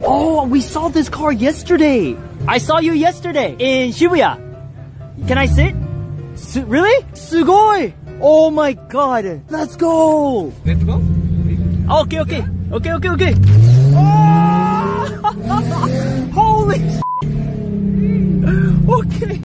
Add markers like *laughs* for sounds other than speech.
Oh, we saw this car yesterday. I saw you yesterday in Shibuya. Can I sit? Really? Sugoi! Oh my god. Let's go. Let's go. Oh, okay, okay. Okay, *laughs* okay, okay. Oh! Holy Okay.